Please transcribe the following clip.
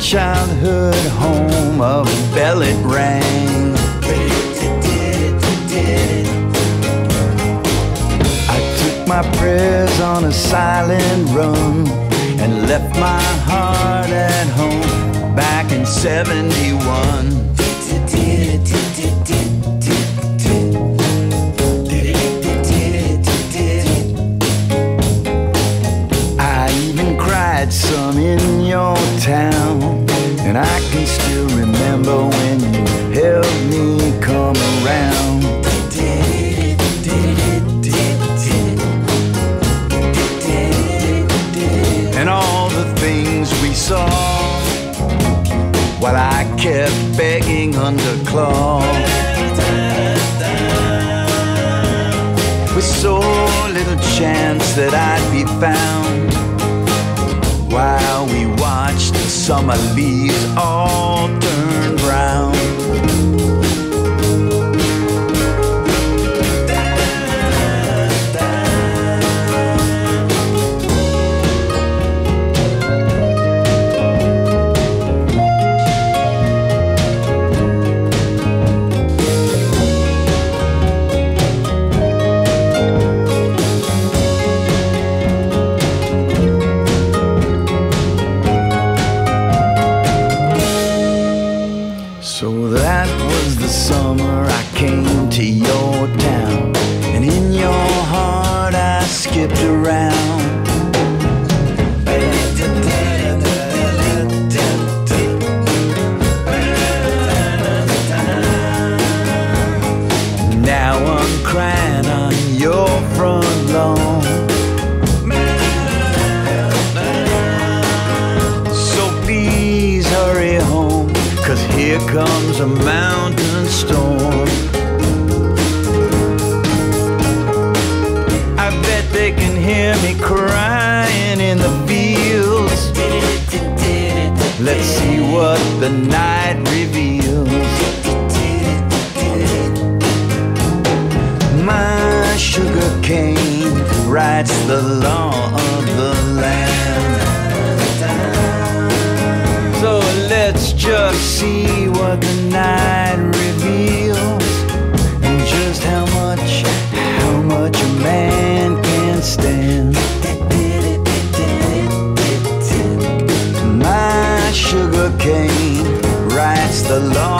childhood home of a bell it rang. I took my prayers on a silent run and left my heart at home back in 71. And I can still remember when you helped me come around. And all the things we saw while I kept begging under claw. With so little chance that I'd be found while we watched the summer leaves all front lawn. So please hurry home, cause here comes a mountain storm. I bet they can hear me crying in the fields. Let's see what the night reveals. that's the law of the land. So let's just see what the night reveals and just how much, how much a man can stand. My sugar cane writes the law.